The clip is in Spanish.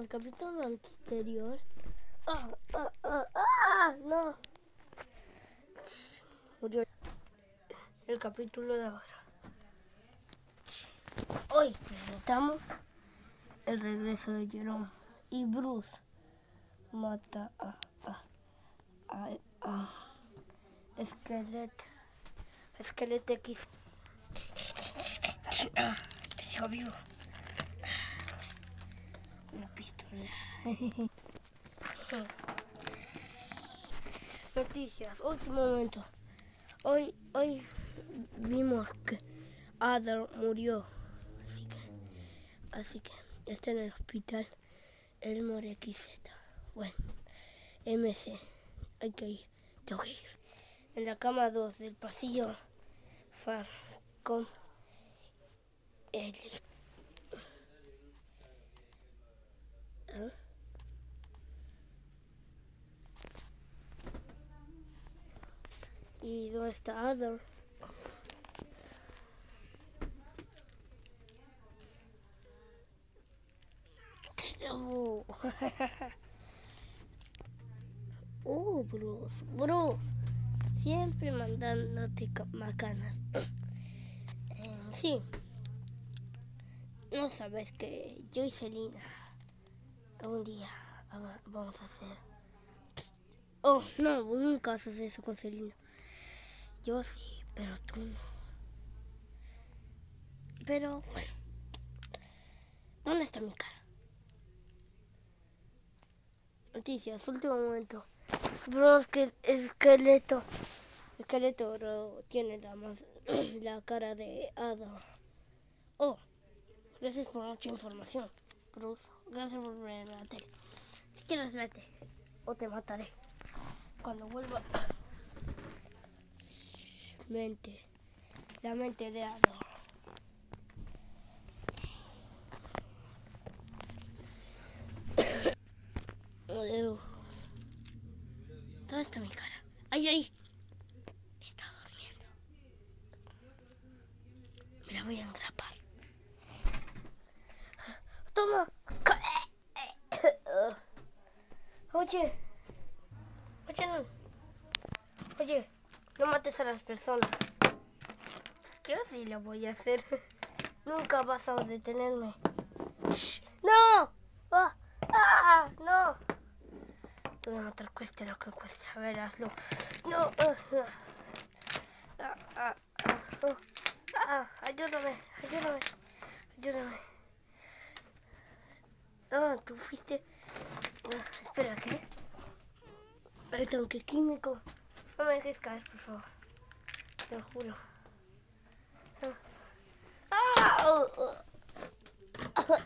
el capítulo anterior. ¡Ah! ¡Ah! ¡Ah! ¡Ah! ¡No! Murió el capítulo de ahora. Hoy presentamos el regreso de Jerome y Bruce mata a, a, a, a Skelet, Skelet X. Ah, sigo vivo. Noticias, último momento. Hoy, hoy vimos que Adar murió. Así que, así que está en el hospital. El muere XZ. Bueno, MC. Hay que ir. Tengo que ir. En la cama 2 del pasillo. Far con el ¿Y dónde está Ador? Oh. oh, Bruce, Bruce. Siempre mandándote macanas. Eh, sí. No sabes que yo y Selina un día vamos a hacer. Oh, no, nunca vas a hacer eso con Selina. Yo sí, pero tú no. Pero bueno. ¿Dónde está mi cara? Noticias, último momento. Bro, es que esqueleto. Esqueleto, bro, tiene la, más, la cara de hada. Oh, gracias por mucha información, Cruz. Gracias por ver la tele. Si quieres, vete. O te mataré. Cuando vuelva. Mente. La mente de Ado. ¿Dónde está mi cara? ¡Ahí, ahí! Está durmiendo. Me la voy a engrapar. Oye. Oye, no. Oye, no mates a las personas. Yo sí lo voy a hacer. Nunca vas a detenerme. ¡No! ¡Ah! ¡Ah! ¡No! Te voy a matar cueste lo que cueste. A ver, hazlo. No. Ah, ah, ah, ah, ayúdame, ayúdame, ayúdame. Ah, tú fuiste. Espera, ¿qué? Ahí tengo químico. No me dejes caer, por favor. Te lo juro. No. ¡Ah! ah.